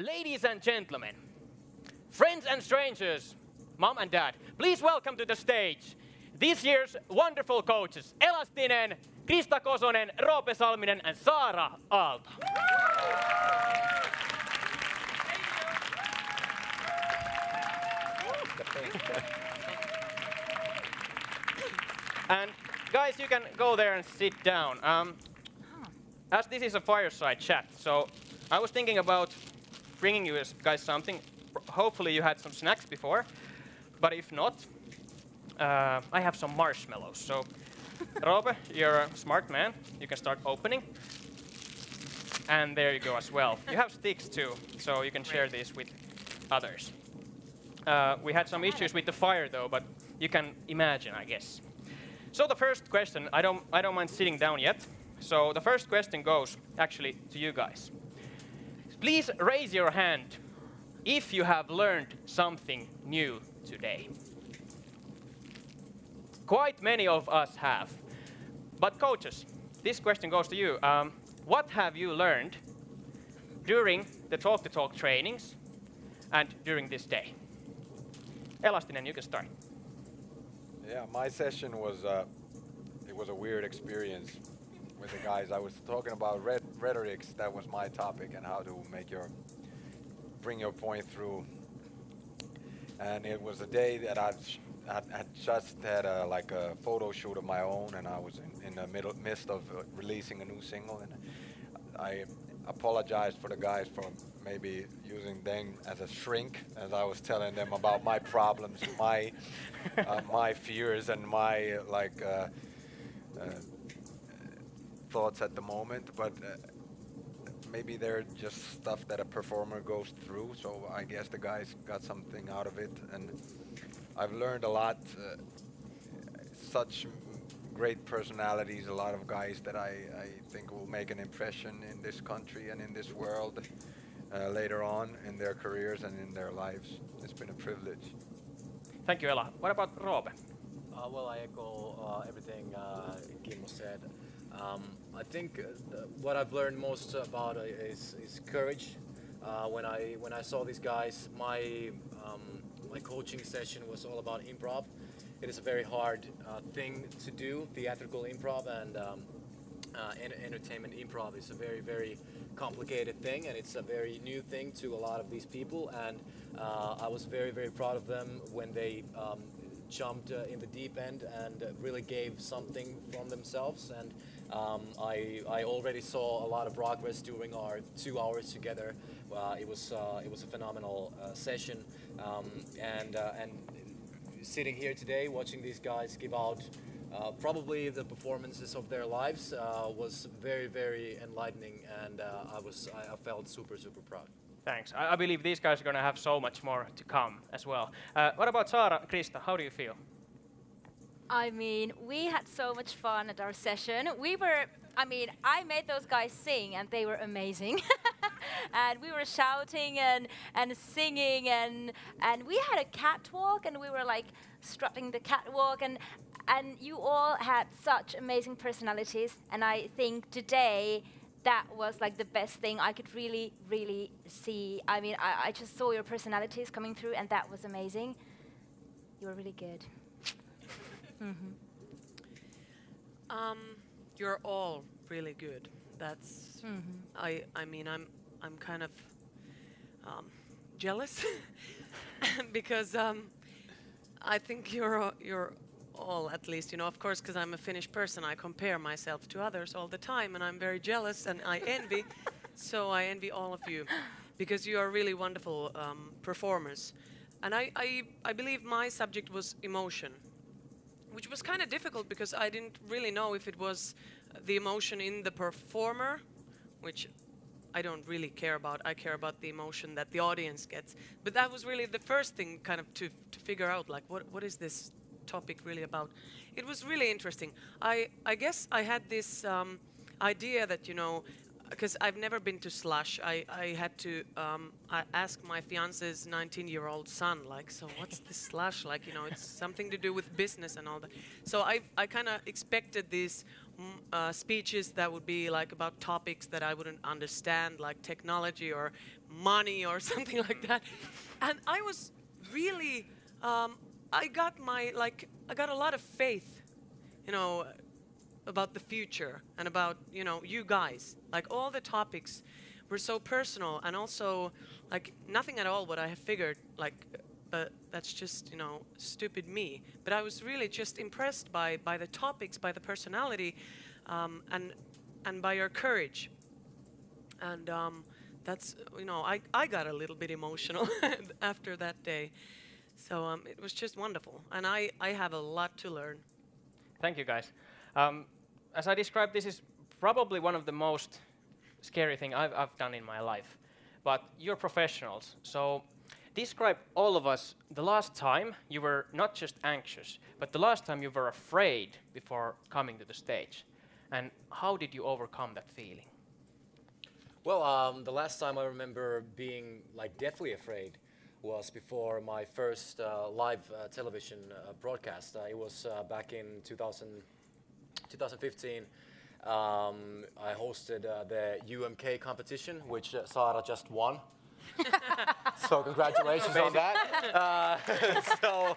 Ladies and gentlemen, friends and strangers, mom and dad, please welcome to the stage this year's wonderful coaches, Elastinen, Krista Kosonen, Roope Salminen, and Saara Aalto. and guys, you can go there and sit down. Um, as this is a fireside chat, so I was thinking about bringing you guys something. Hopefully you had some snacks before, but if not, uh, I have some marshmallows. So, Roope, you're a smart man. You can start opening. And there you go as well. You have sticks too, so you can share these with others. Uh, we had some issues with the fire though, but you can imagine, I guess. So the first question, I don't, I don't mind sitting down yet. So the first question goes actually to you guys. Please raise your hand if you have learned something new today. Quite many of us have. But coaches, this question goes to you. Um, what have you learned during the Talk the Talk trainings and during this day? Elastinen, you can start. Yeah, my session was uh, it was a weird experience with the guys. I was talking about red rhetorics. That was my topic and how to make your bring your point through. And it was a day that I had just had a, like a photo shoot of my own, and I was in, in the middle midst of uh, releasing a new single, and I apologized for the guys for maybe using them as a shrink, as I was telling them about my problems, my uh, my fears, and my like uh, uh, thoughts at the moment. But uh, maybe they're just stuff that a performer goes through. So I guess the guys got something out of it, and I've learned a lot. Uh, such great personalities, a lot of guys that I, I think will make an impression in this country and in this world uh, later on in their careers and in their lives. It's been a privilege. Thank you, Ella. What about Roope? Uh, well, I echo uh, everything uh, Kimmo said. Um, I think uh, what I've learned most about uh, is, is courage. Uh, when I when I saw these guys, my um, my coaching session was all about improv. It is a very hard thing to do, theatrical improv, and um, entertainment improv is a very very complicated thing, and it's a very new thing to a lot of these people. And I was very very proud of them when they um, jumped uh, in the deep end and uh, really gave something from themselves. And um, I, I already saw a lot of progress during our two hours together. Uh, it was uh, it was a phenomenal uh, session, um, and uh, and sitting here today watching these guys give out. Uh, probably the performances of their lives uh, was very, very enlightening, and I was I, felt super, super proud. Thanks. I, I, believe these guys are going to have so much more to come as well. what about Saara, Krista? How do you feel? I mean, we had so much fun at our session. We were, I mean, I made those guys sing and they were amazing. and we were shouting and, and singing and, and we had a catwalk and we were like strutting the catwalk and, and you all had such amazing personalities. And I think today, that was like the best thing I could really, really see. I mean, I, I just saw your personalities coming through, and that was amazing. You were really good. Mm-hmm. Um, you're all really good. That's mm-hmm. I. I mean, I'm. I'm kind of um, jealous because um, I think you're. You're all at least you know of course because i'm a finnish person i compare myself to others all the time and i'm very jealous and i envy so i envy all of you because you are really wonderful um, performers and I, I, I believe my subject was emotion which was kind of difficult because I didn't really know if it was the emotion in the performer, which I don't really care about. I care about the emotion that the audience gets. But that was really the first thing kind of to, to figure out, like, what, what is this topic really about? It was really interesting. I, I guess I had this um, idea that, you know, because I've never been to Slush. I, I had to um, I ask my fiance's 19-year-old son, like, so what's this Slush? Like, you know, it's something to do with business and all that. So I, I kind of expected this mm, uh, speeches that would be like about topics that I wouldn't understand, like technology or money or something like that. And I was really, um, I got my like, I got a lot of faith, you know, about the future and about you know you guys. Like all the topics were so personal and also like nothing at all what I have figured like but that's just you know stupid me. But I was really just impressed by by the topics by the personality um, and and by your courage. And um, that's you know I, I got a little bit emotional after that day. So um, it was just wonderful. And I, I have a lot to learn. Thank you, guys. Um, as I described, this is probably one of the most scary thing I've, I've done in my life. But you're professionals, so describe all of us the last time you were not just anxious, but the last time you were afraid before coming to the stage. And how did you overcome that feeling? Well, um, the last time I remember being like deathly afraid was before my first uh, live uh, television uh, broadcast. Uh, it was uh, back in 2000, 2015. Um, I hosted uh, the UMK competition, which uh, Saara just won. so congratulations on that. Uh, so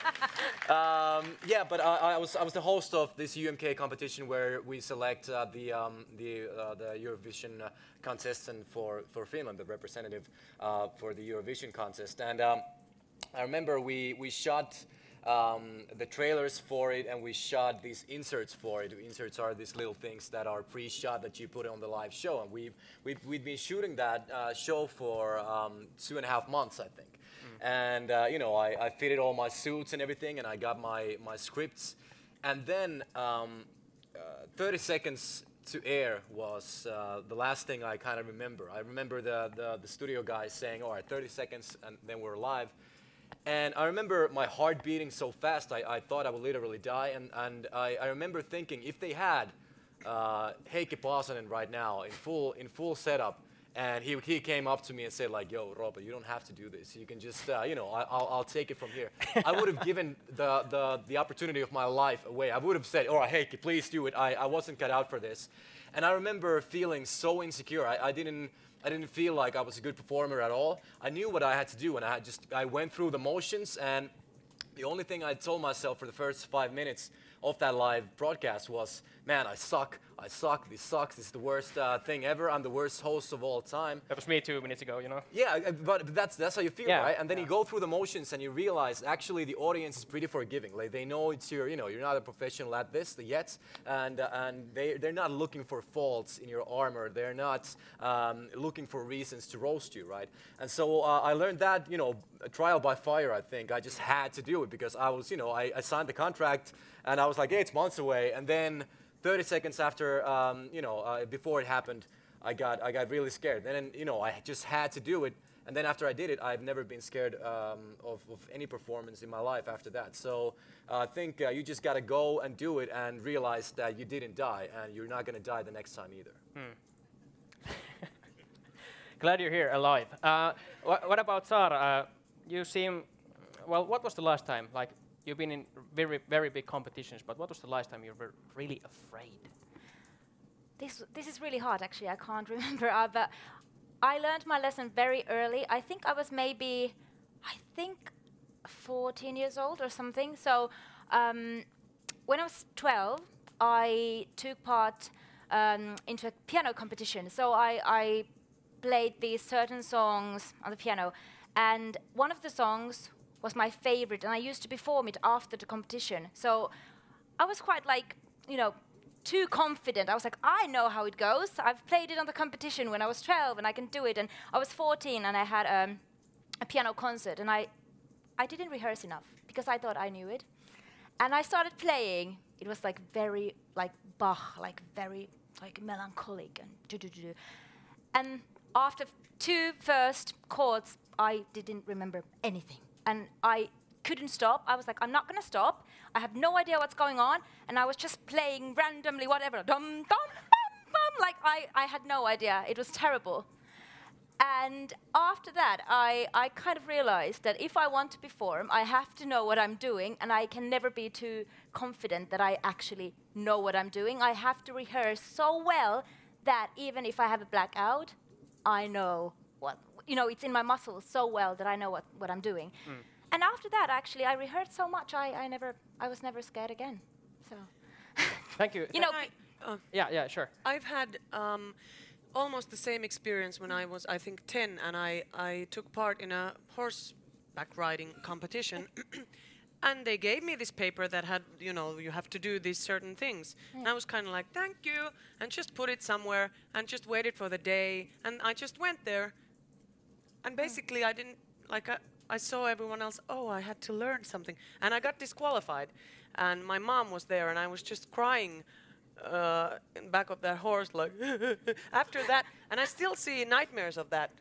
um, yeah, but I, I, was I was the host of this UMK competition where we select uh, the um, the uh, the Eurovision uh, contestant for for Finland, the representative uh, for the Eurovision contest, and um, I remember we we shot um, the trailers for it and we shot these inserts for it. Inserts are these little things that are pre-shot that you put on the live show. And we've, we've, we've been shooting that uh, show for um, two and a half months, I think. Mm. And, uh, you know, I, I fitted all my suits and everything and I got my, my scripts. And then um, uh, 30 seconds to air was uh, the last thing I kind of remember. I remember the, the, the studio guys saying, all right, 30 seconds and then we're live. And I remember my heart beating so fast, I, I thought I would literally die. And, and I, I remember thinking, if they had uh, Heikki Paasonen right now in full, in full setup, and he, he came up to me and said like, yo, Robert, you don't have to do this. You can just, uh, you know, I, will I'll take it from here. I would have given the, the, the opportunity of my life away. I would have said, all right, Heikki, please do it. I, I wasn't cut out for this. And I remember feeling so insecure. I, I didn't, I didn't feel like I was a good performer at all. I knew what I had to do, and I just I went through the motions. And the only thing I told myself for the first five minutes of that live broadcast was, "Man, I suck. I suck. This sucks. This is the worst uh, thing ever. I'm the worst host of all time. That was me two minutes ago, you know? Yeah, but that's, that's how you feel, yeah, right? And then yeah. you go through the motions and you realize actually the audience is pretty forgiving. Like they know it's your, you know, you're not a professional at this yet, and, uh, and they, they're not looking for faults in your armor. They're not um, looking for reasons to roast you, right? And so uh, I learned that, you know, trial by fire, I think. I just had to do it because I was, you know, I, I signed the contract and I was like, it's months away. And then 30 seconds after, um, you know, uh, before it happened, I got, I got really scared. And then, you know, I just had to do it. And then after I did it, I've never been scared um, of, of, any performance in my life after that. So uh, I think uh, you just got to go and do it and realize that you didn't die and you're not going to die the next time either. Hmm. Glad you're here alive. Uh, wh what about Saara? Uh, you seem, well, what was the last time? Like, You've been in very, very big competitions, but what was the last time you were really afraid? This, this is really hard, actually. I can't remember. Uh, but I learned my lesson very early. I think I was maybe, I think, 14 years old or something. So um, when I was 12, I took part um, into a piano competition. So I, I played these certain songs on the piano. And one of the songs was my favorite, and I used to perform it after the competition. So I was quite like, you know, too confident. I was like, I know how it goes. I've played it on the competition when I was 12, and I can do it. And I was 14, and I had um, a piano concert, and I, I didn't rehearse enough because I thought I knew it. And I started playing. It was like very like Bach, like very like melancholic and do do do. And after two first chords, I didn't remember anything and I couldn't stop. I was like, I'm not going to stop. I have no idea what's going on. And I was just playing randomly, whatever. Dum, dum, bum, bum. Like, I, I had no idea. It was terrible. And after that, I, I kind of realized that if I want to perform, I have to know what I'm doing, and I can never be too confident that I actually know what I'm doing. I have to rehearse so well that even if I have a blackout, I know what, you know, it's in my muscles so well that I know what, what I'm doing. And after that, actually, I rehearsed so much, I, I never, I was never scared again. So, Thank you. you know, I, uh, yeah, yeah, sure. I've had um, almost the same experience when I was, I think, 10, and I, I took part in a horseback riding competition. and they gave me this paper that had, you know, you have to do these certain things. And I was kind of like, thank you, and just put it somewhere and just waited for the day. And I just went there. And basically, I didn't, like, I, I saw everyone else, oh, I had to learn something. And I got disqualified. And my mom was there, and I was just crying uh, in back of that horse, like after that, and I still see nightmares of that.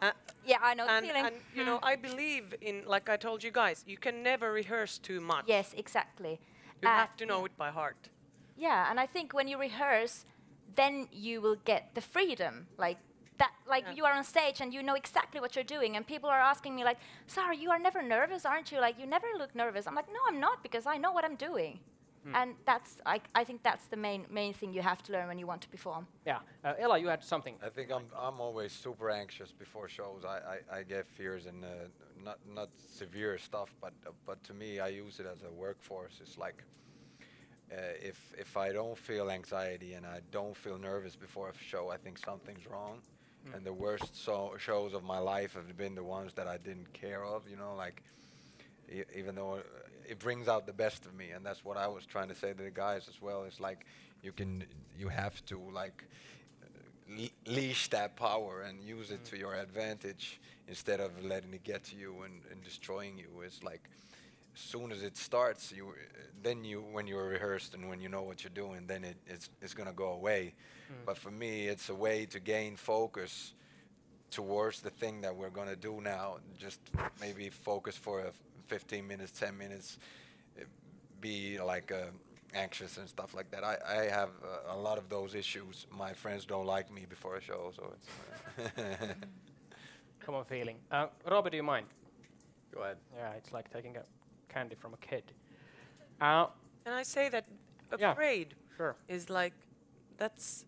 Uh, yeah, I know the and, feeling. and you know, I believe in, like I told you guys, you can never rehearse too much. yes, exactly. You Uh, have to know it by heart. Yeah, and I think when you rehearse, then you will get the freedom, like that. Like Yeah. you are on stage and you know exactly what you're doing, and people are asking me like, "Sarah, you are never nervous, aren't you? Like you never look nervous." I'm like, "No, I'm not, because I know what I'm doing." And that's, I, I think that's the main main thing you have to learn when you want to perform. Yeah. Uh, Ella, you had something. I think I'm I'm always super anxious before shows. I, I, I get fears and uh, not not severe stuff, but uh, but to me I use it as a workforce. It's like uh, if if I don't feel anxiety and I don't feel nervous before a show, I think something's wrong. And the worst so shows of my life have been the ones that I didn't care of. You know, like e- even though uh, it brings out the best of me, and that's what I was trying to say to the guys as well. It's like you can you have to like le- leash that power and use it to your advantage instead of letting it get to you and, and destroying you. It's like soon as it starts, you uh, then you when you're rehearsed and when you know what you're doing, then it, it's it's gonna go away. But for me, it's a way to gain focus towards the thing that we're gonna do now. Just maybe focus for a f- 15 minutes, 10 minutes, uh, be like uh, anxious and stuff like that. I, I have uh, a lot of those issues. My friends don't like me before a show, so it's. Common feeling. Uh, Robert, do you mind? Go ahead. Yeah, it's like taking a candy from a kid. Uh, And I say that Yeah. afraid sure. is like, that's,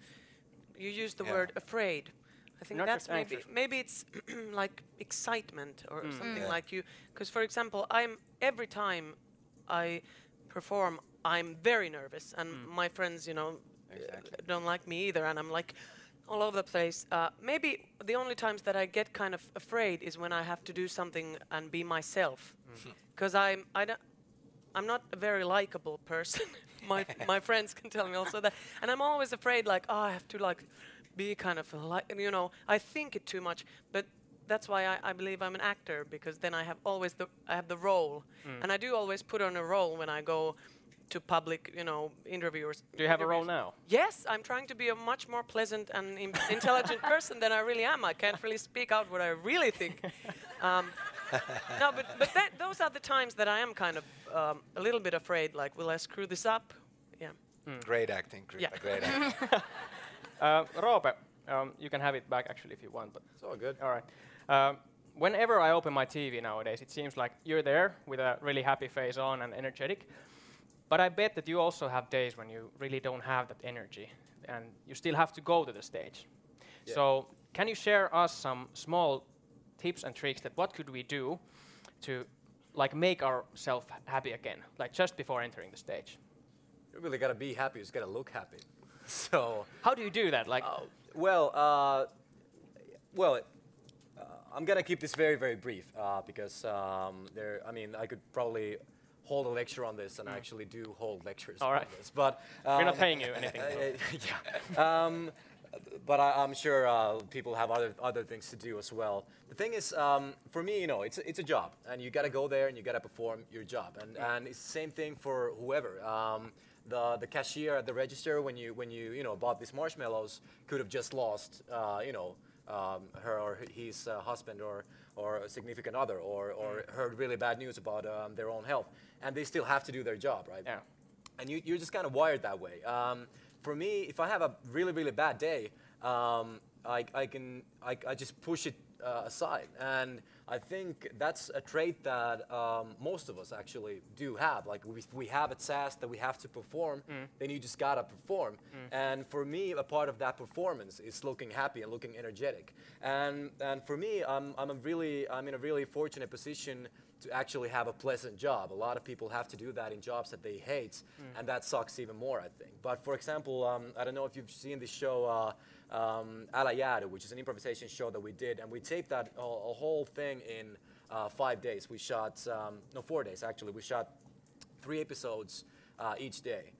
you use the Yeah. word afraid. I think Not that's maybe anxious. maybe it's like excitement or something Yeah. like you. Because for example, I'm every time I perform, I'm very nervous, and my friends, you know, uh, Exactly. don't like me either, and I'm like all over the place. Uh, maybe the only times that I get kind of afraid is when I have to do something and be myself, because I'm I don't. I'm not a very likable person. my my friends can tell me also that, and I'm always afraid like oh I have to like be kind of like you know I think it too much, but that's why I, I believe I'm an actor because then I have always the I have the role, and I do always put on a role when I go to public you know interviewers. Do you have a role now? Yes, I'm trying to be a much more pleasant and im- intelligent person than I really am. I can't really speak out what I really think. Um, no, but but that, those are the times that I am kind of um, a little bit afraid. Like, will I screw this up? Yeah. great acting, Chris. Yeah. Great acting. Uh, Roope, um, you can have it back actually if you want, but It's all good. all right. Um, whenever I open my TV nowadays, it seems like you're there with a really happy face on and energetic. But I bet that you also have days when you really don't have that energy and you still have to go to the stage. Yeah. So, can you share us some small tips and tricks that what could we do to like make ourselves happy again, like just before entering the stage? You really gotta be happy. You just gotta look happy. so, How do you do that? Like, uh, well, uh, well, uh, I'm gonna keep this very, very brief uh, because um, there. I mean, I could probably hold a lecture on this, and I actually do hold lectures All on this. But we're not um, paying you anything. uh, yeah. Um, but I, I'm sure uh, people have other other things to do as well. The thing is, um, for me, you know, it's a- it's a job, and you got to go there and you got to perform your job, and and it's the same thing for whoever. Um, the the cashier at the register when you when you you know bought these marshmallows could have just lost uh, you know um, her or his uh, husband or or a significant other or or heard really bad news about um, their own health, and they still have to do their job, right? Yeah. and you, you're just kind of wired that way. Um, for me, if I have a really, really bad day, um, I, I can I, I just push it uh, aside, and I think that's a trait that um, most of us actually do have. Like we, we have a task that we have to perform, then you just gotta perform. And for me, a part of that performance is looking happy and looking energetic. And and for me, I'm I'm a really I'm in a really fortunate position to actually have a pleasant job. A lot of people have to do that in jobs that they hate, and that sucks even more, I think. But for example, um, I don't know if you've seen the show uh, um, which is an improvisation show that we did, and we taped that a, a whole thing in uh, five days. We shot, um, no, four days actually. We shot three episodes uh, each day.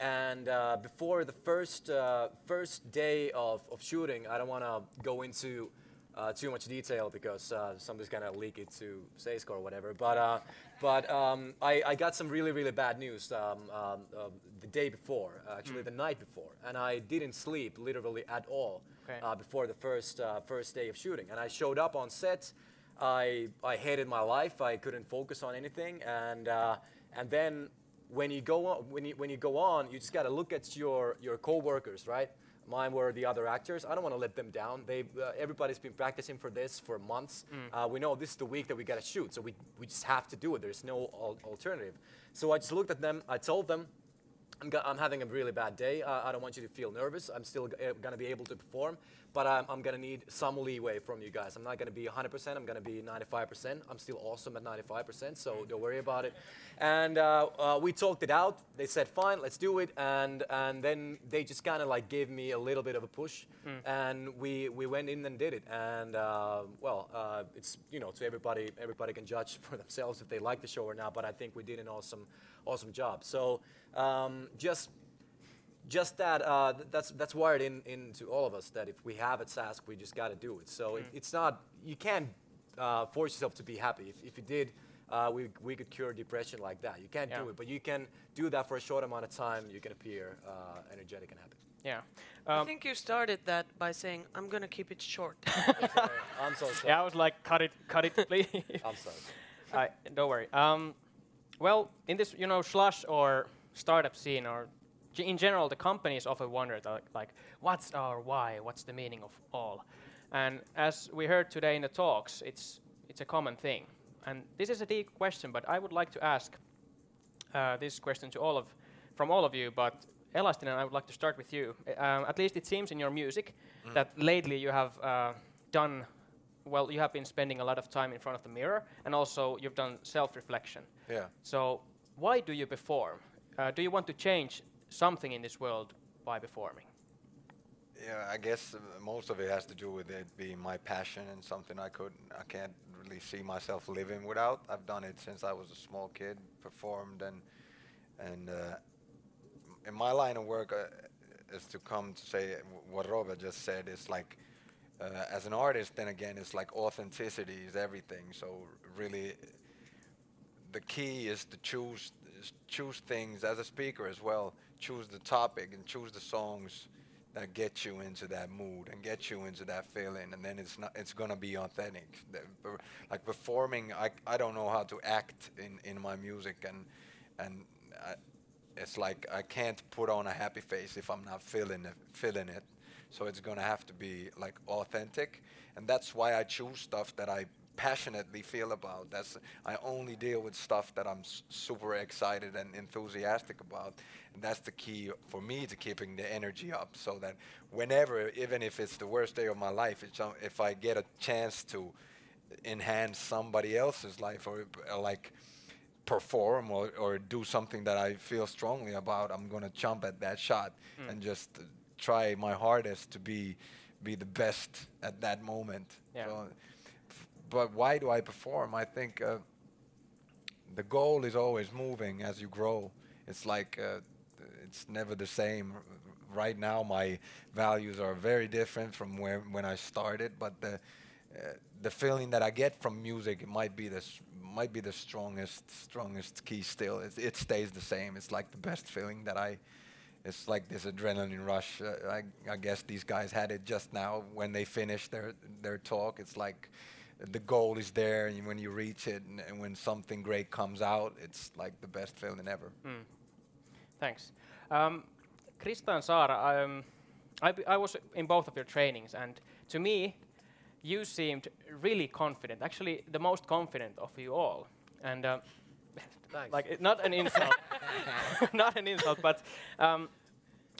And uh, before the first uh, first day of, of shooting, I don't want to go into uh, too much detail because uh, somebody's gonna leak it to Seiska or whatever. But uh, but um, I, I got some really really bad news um, um, uh, the day before, actually the night before, and I didn't sleep literally at all Okay. uh, before the first uh, first day of shooting. And I showed up on set. I I hated my life. I couldn't focus on anything, and uh, and then when you go on when you when you go on, you just got to look at your your coworkers, right? Mine were the other actors. I don't want to let them down. They uh, everybody's been practicing for this for months. Uh, we know this is the week that we got to shoot, so we we just have to do it. There's no al- alternative. So I just looked at them. I told them. I'm, I'm having a really bad day. Uh, I don't want you to feel nervous. I'm still g- uh, going to be able to perform, but I'm, I'm going to need some leeway from you guys. I'm not going to be 100%. I'm going to be 95%. I'm still awesome at 95%, so don't worry about it. And uh, uh, we talked it out. They said, fine, let's do it. And, and then they just kind of like gave me a little bit of a push. And we, we went in and did it. And uh, well, uh, it's, you know, to everybody, everybody can judge for themselves if they like the show or not, but I think we did an awesome, awesome job. So um, just just that uh, th- that's that's wired in into all of us that if we have a task we just got to do it so it, it's not you can't uh, force yourself to be happy if, if you did uh, we, we could cure depression like that you can't Yeah. do it but you can do that for a short amount of time you can appear uh, energetic and happy Yeah. I Um, think you started that by saying, I'm going to keep it short. Sorry, i'm so sorry yeah, I was like, cut it, cut it, please. i'm sorry I, don't worry. Um, well, in this, you know, slush or startup scene, or g- in general, the companies often wonder, like, like, what's our why? What's the meaning of all? And as we heard today in the talks, it's it's a common thing. And this is a deep question, but I would like to ask uh, this question to all of, from all of you. But Elastinen, I would like to start with you. Uh, Um, at least it seems in your music that lately you have uh, done well. You have been spending a lot of time in front of the mirror, and also you've done self-reflection. Yeah. So why do you perform? Uh, do you want to change something in this world by performing? Yeah, I guess uh, most of it has to do with it being my passion and something I could I can't really see myself living without. I've done it since I was a small kid, performed and and uh, in my line of work uh, is to come to say what Robert just said. It's like uh, as an artist, then again, it's like authenticity is everything. So really, the key is to choose choose things as a speaker as well. Choose the topic and choose the songs that get you into that mood and get you into that feeling, and then it's not it's gonna be authentic. The- Like performing, I I don't know how to act in in my music, and and I, it's like I can't put on a happy face if I'm not feeling it, feeling it. So it's gonna have to be like authentic, and that's why I choose stuff that I passionately feel about. That's I only deal with stuff that I'm s- super excited and enthusiastic about, and that's the key for me to keeping the energy up. So that whenever, even if it's the worst day of my life, it's, um, if I get a chance to enhance somebody else's life or uh, like perform or, or do something that I feel strongly about, I'm gonna jump at that shot and just uh, try my hardest to be be the best at that moment. Yeah. So, but why do I perform? I think uh, the goal is always moving as you grow. It's like uh, it's never the same. Right now, my values are very different from where when I started, but the uh, the feeling that I get from music it might be the might be the strongest strongest key still. It, it stays the same. It's like the best feeling that I. It's like this adrenaline rush. Uh, I, I guess these guys had it just now when they finished their their talk. It's like the goal is there, and when you reach it, and, and when something great comes out, it's like the best feeling ever. Thanks. Um, Krista and Saara, um, I, b- I was in both of your trainings, and to me, you seemed really confident. Actually, the most confident of you all. And uh, like, it- not an insult, not an insult, but um,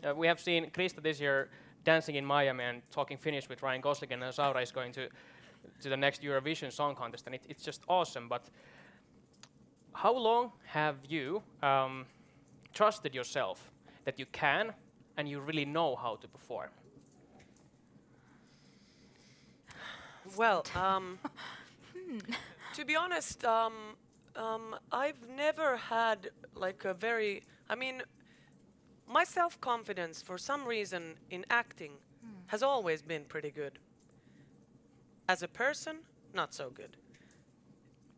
uh, we have seen Krista this year dancing in Miami and talking Finnish with Ryan Gosling, and Saara is going to to the next Eurovision Song Contest, and it, it's just awesome. But how long have you um, trusted yourself that you can and you really know how to perform? Well, um, to be honest, um, um, I've never had like a very. I mean, my self confidence for some reason in acting has always been pretty good. As a person, not so good.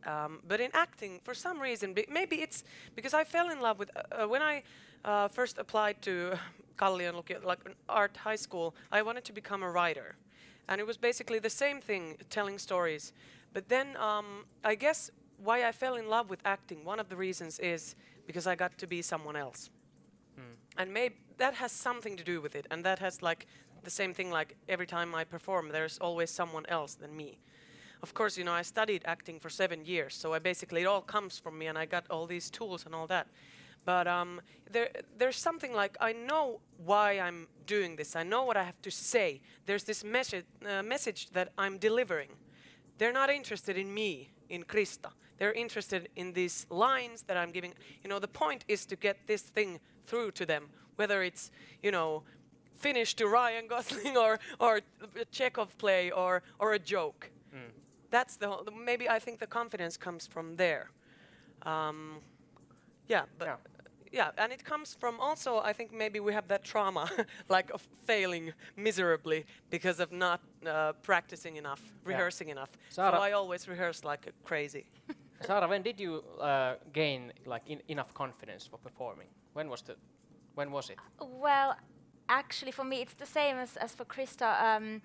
Um, but in acting, for some reason, be- maybe it's because I fell in love with uh, uh, when I uh, first applied to Kallion like an art high school. I wanted to become a writer, and it was basically the same thing, telling stories. But then um, I guess why I fell in love with acting. One of the reasons is because I got to be someone else, and maybe that has something to do with it. And that has like the same thing. Like every time I perform, there's always someone else than me of course, you know, I studied acting for seven years, so I basically it all comes from me, and I got all these tools and all that. But um, there, there's something like I know why I'm doing this. I know what I have to say. There's this message, uh, message that I'm delivering. They're not interested in me, in Krista. They're interested in these lines that I'm giving. You know, the point is to get this thing through to them, whether it's, you know, Finnish to Ryan Gosling or or a Chekhov play or or a joke that's the whole, maybe I think the confidence comes from there. Um, yeah, but Yeah. yeah. and it comes from also I think maybe we have that trauma, like of failing miserably because of not uh, practicing enough, rehearsing enough. So I always rehearse like crazy. Sarah, when did you uh, gain like in, enough confidence for performing? When was the, when was it? Well, actually, for me, it's the same as, as for Krista. Um,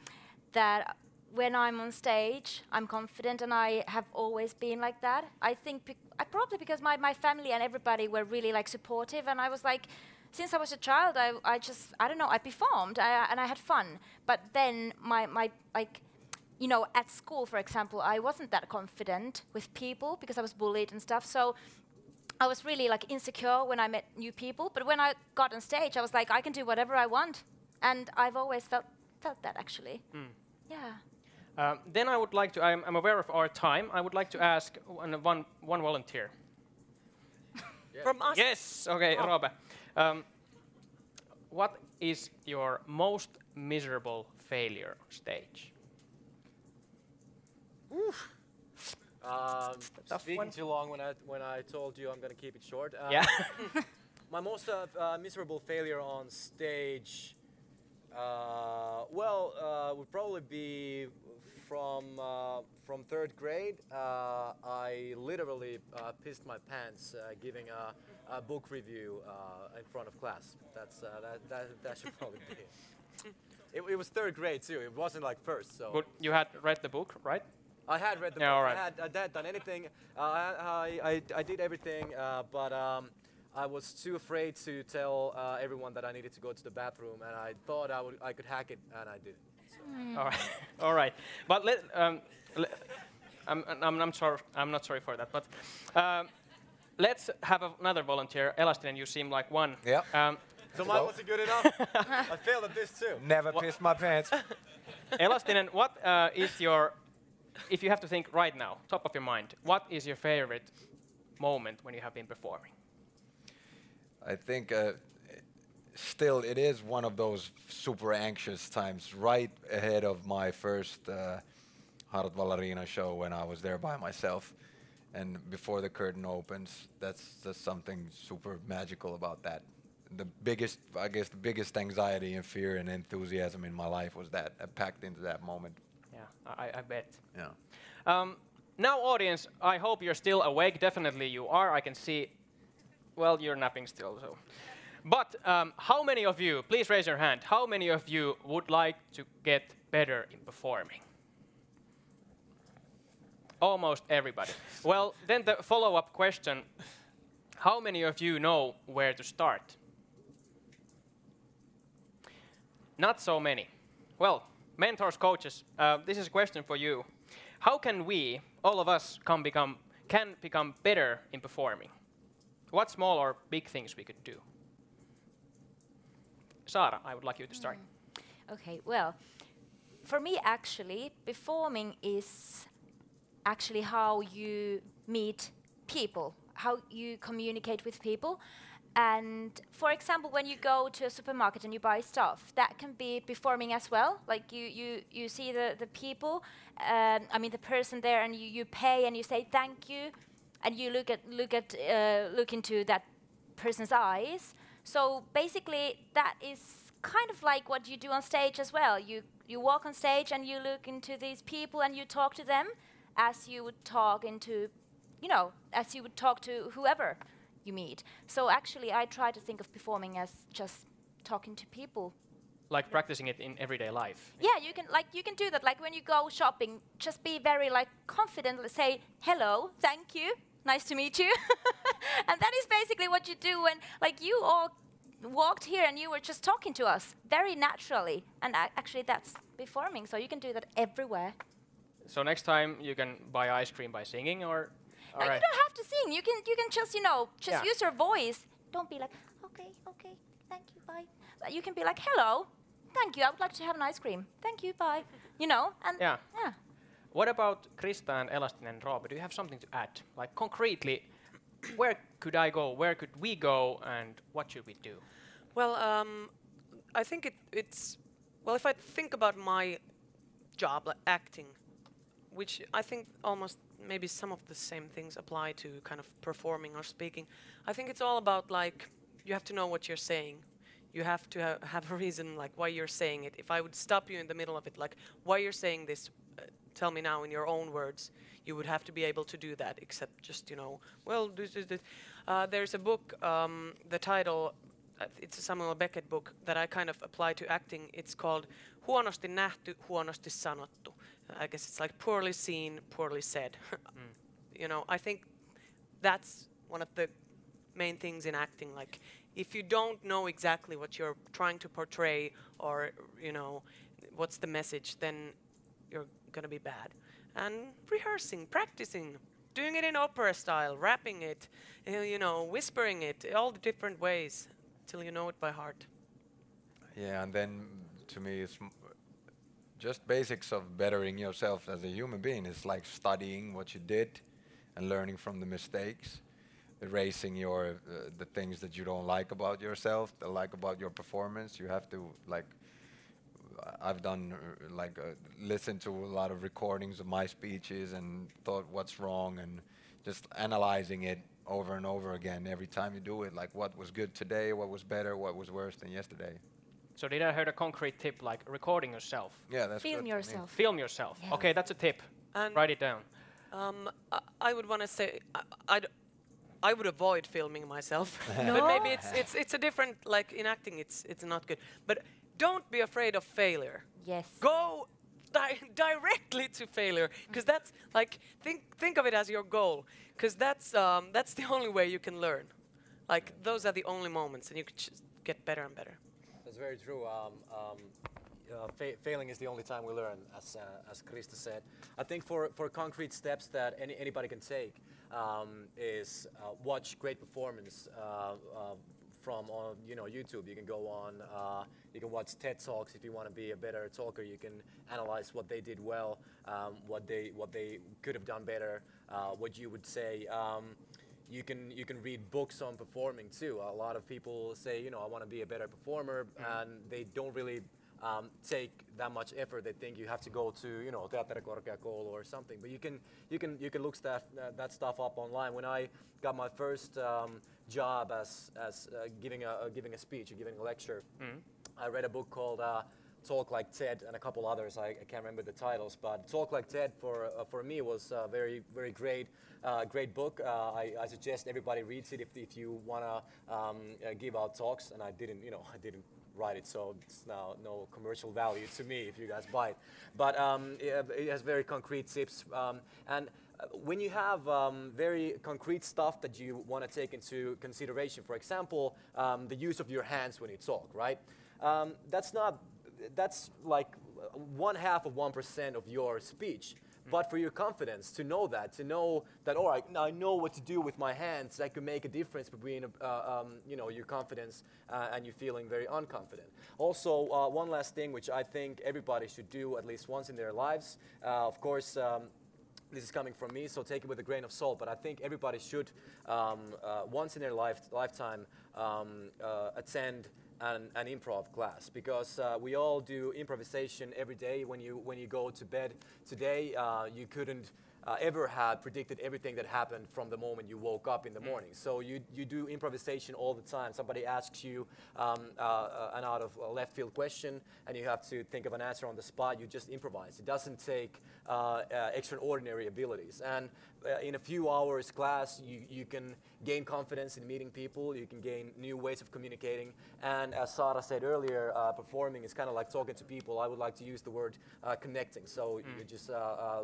that when I'm on stage, I'm confident, and I have always been like that. I think I probably because my, my family and everybody were really like supportive, and I was like, since I was a child, I, I just I don't know, I performed I, and I had fun. But then my my like. You know, at school, for example, I wasn't that confident with people because I was bullied and stuff. So I was really like insecure when I met new people, but when I got on stage, I was like, I can do whatever I want, and I've always felt felt that actually. Yeah. Um, then I would like to, I'm, I'm aware of our time, I would like to ask one, one, one volunteer. From us, Yes, okay, Robe. Um, what is your most miserable failure on stage? Um, tough speaking one. too long when I when I told you I'm gonna keep it short. Um, yeah. My most uh, uh, miserable failure on stage, uh, well, uh, would probably be from uh, from third grade. Uh, I literally uh, pissed my pants uh, giving a, a book review uh, in front of class. That's uh, that, that that should probably be. It. It, it was third grade too. It wasn't like first. So Good. You had read the book, right? I had read the Yeah, book. all right. I had I had done anything. Uh, I, I, I I did everything, uh, but um, I was too afraid to tell uh, everyone that I needed to go to the bathroom, and I thought I would I could hack it, and I didn't. All right. All right. But let, um, le- I'm, I'm, I'm, sorry, I'm not sorry for that. But um, let's have another volunteer. Elastinen, you seem like one. Yeah. Um, So mine wasn't good enough. I failed at this too. Never pissed my pants. Elastinen, what uh, is your, if you have to think right now, top of your mind, what is your favorite moment when you have been performing? I think uh, still it is one of those super anxious times right ahead of my first uh, Hartwall Arena show when I was there by myself. And before the curtain opens, that's just something super magical about that. The biggest, I guess, the biggest anxiety and fear and enthusiasm in my life was that uh, packed into that moment. Yeah, I, I bet. Yeah. Um, now, audience, I hope you're still awake. Definitely you are. I can see. Well, you're napping still, so. But um, how many of you, please raise your hand, how many of you would like to get better in performing? Almost everybody. well, then the follow up question how many of you know where to start? Not so many. Well, mentors, coaches, uh, this is a question for you. How can we, all of us, come become, can become better in performing? What small or big things we could do? Sara, I would like you to start. Okay, well, for me, actually, performing is actually how you meet people, how you communicate with people. And for example, when you go to a supermarket and you buy stuff, that can be performing as well. Like you, you, you see the, the people, um, I mean the person there, and you, you pay and you say thank you, and you look at look at uh, look into that person's eyes. So basically, that is kind of like what you do on stage as well. You you walk on stage and you look into these people and you talk to them as you would talk into, you know, as you would talk to whoever you meet. So actually, I try to think of performing as just talking to people. Like practicing it in everyday life. Yeah, you can like you can do that. Like when you go shopping, just be very like confident. Say hello, thank you, nice to meet you, and that is basically what you do when like you all walked here and you were just talking to us very naturally. And actually, that's performing. So you can do that everywhere. So next time you can buy ice cream by singing, or all right. You don't have to sing. You can you can just you know just yeah. use your voice. Don't be like okay okay thank you bye. You can be like hello, thank you. I would like to have an ice cream. Thank you bye. You know and yeah. yeah. What about Krista and Elastinen Rob? Do you have something to add? Like concretely, where could I go? Where could we go? And what should we do? Well, um, I think it, it's well. If I think about my job, like acting, which I think almost maybe some of the same things apply to kind of performing or speaking. I think it's all about like you have to know what you're saying. You have to ha have a reason like why you're saying it. If I would stop you in the middle of it, like why you're saying this, uh, tell me now in your own words. You would have to be able to do that. Except just you know, well, this is this. Uh, there's a book. Um, the title. Uh, it's a Samuel Beckett book that I kind of apply to acting. It's called Huonosti nähty, huonosti sanottu I guess it's like poorly seen, poorly said. mm. You know, I think that's one of the main things in acting. Like, if you don't know exactly what you're trying to portray or, you know, what's the message, then you're going to be bad. And rehearsing, practicing, doing it in opera style, rapping it, you know, whispering it, all the different ways till you know it by heart. Yeah, and then to me, it's just basics of bettering yourself as a human being is like studying what you did and learning from the mistakes erasing your uh, the things that you don't like about yourself that like about your performance. You have to like I've done uh, like uh, listened to a lot of recordings of my speeches and thought what's wrong and just analyzing it over and over again every time you do it. Like what was good today what was better what was worse than yesterday so did I hear a concrete tip like recording yourself? Yeah, that's Film yourself. Film yourself. Yes. Okay, that's a tip. And Write it down. Um, I, I, would want to say I, I'd, I would avoid filming myself. no? but maybe it's it's it's a different like in acting it's it's not good. But don't be afraid of failure. Yes. Go di directly to failure because that's like think think of it as your goal because that's um, that's the only way you can learn. Like those are the only moments and you can get better and better very true. Um, um, uh, fa failing is the only time we learn, as, uh, as Krista said. I think for, for concrete steps that any, anybody can take um, is uh, watch great performance uh, uh, from on you know YouTube. You can go on, uh, you can watch TED talks if you want to be a better talker. You can analyze what they did well, um, what they what they could have done better, what you would say. Um, you can you can read books on performing too. A lot of people say, you know, I want to be a better performer, mm-hmm. and they don't really um, take that much effort. They think you have to go to, you know, Teatterikorkeakoulu or something. But you can you can you can look stuff, uh, that stuff up online. When I got my first um, job as as uh, giving a uh, giving a speech or giving a lecture, mm-hmm. I read a book called. Talk Like TED and a couple others. I, I, can't remember the titles, but Talk Like TED for uh, for me was uh, very very great uh, great book. Uh, I, I, suggest everybody reads it if, if you want to um, uh, give out talks. And I didn't, you know, I didn't write it, so it's now no commercial value to me if you guys buy it. But um, it, has very concrete tips. Um, and when you have um, very concrete stuff that you want to take into consideration, for example, um, the use of your hands when you talk, right? Um, that's not, that's like one half of one percent of your speech. But for your confidence, to know that, to know that, all right, now I know what to do with my hands, that could make a difference between, uh, um, you know, your confidence uh, and you feeling very unconfident. Also, uh, one last thing, which I think everybody should do at least once in their lives. Uh, of course, um, this is coming from me, so take it with a grain of salt. But I think everybody should, um, uh, once in their life, lifetime, um, uh, attend an, an, improv class because uh, we all do improvisation every day. When you when you go to bed today, uh, you couldn't uh, ever have predicted everything that happened from the moment you woke up in the mm. morning. So you, you do improvisation all the time. Somebody asks you um, uh, uh, an out of left field question, and you have to think of an answer on the spot. You just improvise. It doesn't take uh, uh, extraordinary abilities. And uh, in a few hours class, you, you can gain confidence in meeting people. You can gain new ways of communicating. And as Saara said earlier, performing is kind of like talking to people. I would like to use the word connecting. So mm. you just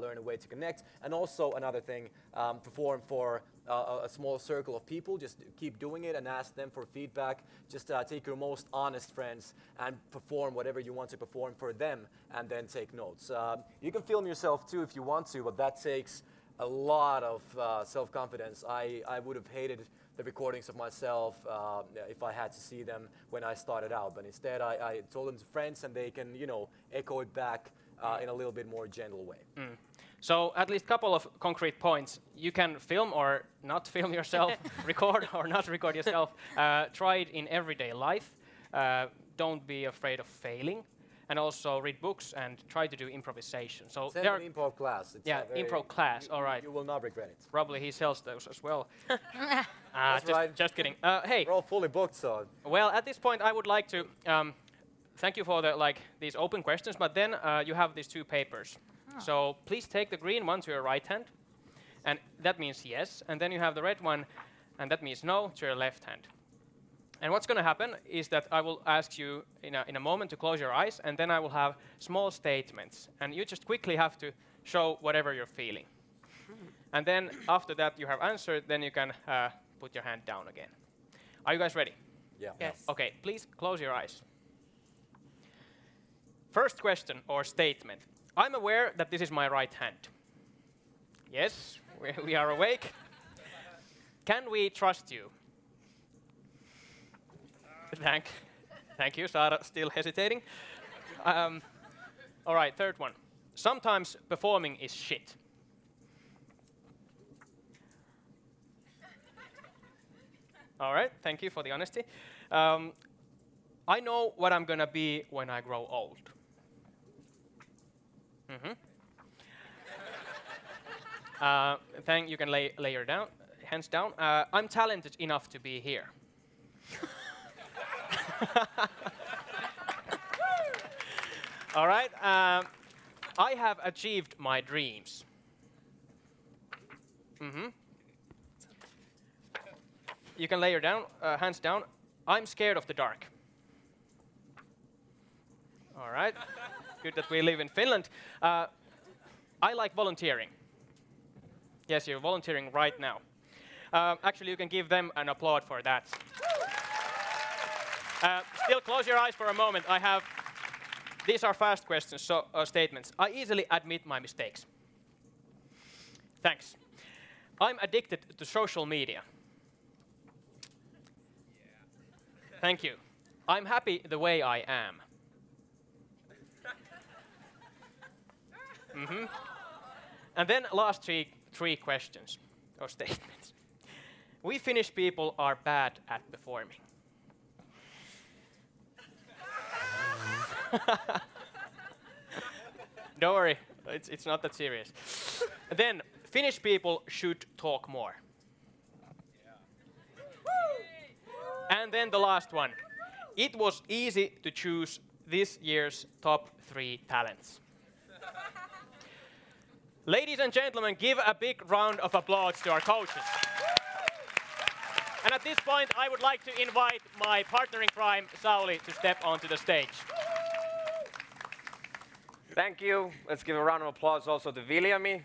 learn a way to connect. And also another thing, um, perform for uh, a small circle of people. Just keep doing it and ask them for feedback. Just uh, take your most honest friends and perform whatever you want to perform for them and then take notes. Uh, you can film yourself too if you want to, but that takes a lot of uh, self-confidence. I, I would have hated the recordings of myself uh, if I had to see them when I started out. But instead, I, I, told them to friends, and they can, you know, echo it back uh, in a little bit more gentle way. Mm. So at least a couple of concrete points. You can film or not film yourself, record or not record yourself. Uh, try it in everyday life. Uh, don't be afraid of failing. And also read books and try to do improvisation. So Send there an improv class. It's yeah, improv class. You, all right. You will not regret it. Probably he sells those as well. uh, just, right. just kidding. Uh, hey. We're all fully booked, so. Well, at this point, I would like to um, thank you for the like these open questions. But then uh, you have these two papers. So please take the green one to your right hand, and that means yes. And then you have the red one, and that means no to your left hand. And what's going to happen is that I will ask you in a, in a moment to close your eyes, and then I will have small statements. And you just quickly have to show whatever you're feeling. and then after that you have answered, then you can uh, put your hand down again. Are you guys ready? Yeah. Yes. Okay, please close your eyes. First question or statement. I'm aware that this is my right hand. Yes, we, we are awake. Can we trust you? Thank, thank you, Saara, still hesitating. Um, all right, third one. Sometimes performing is shit. All right, thank you for the honesty. Um, I know what I'm going to be when I grow old. Mm-hmm. uh, thank you can lay, lay your down, hands down. Uh, I'm talented enough to be here. All right. Um, I have achieved my dreams. Mm-hmm. You can lay your down, uh, hands down. I'm scared of the dark. All right good that we live in Finland. Uh, I like volunteering. Yes, you're volunteering right now. Uh, actually, you can give them an applaud for that. Uh, still, close your eyes for a moment. I have, these are fast questions, so uh, statements. I easily admit my mistakes. Thanks. I'm addicted to social media. Thank you. I'm happy the way I am. Mm -hmm. And then last three, three questions or statements. We Finnish people are bad at performing. Don't worry, it's, it's not that serious. then, Finnish people should talk more. And then the last one. It was easy to choose this year's top three talents. Ladies and gentlemen, give a big round of applause to our coaches. And at this point, I would like to invite my partner in crime, Sauli, to step onto the stage. Thank you. Let's give a round of applause also to Viljami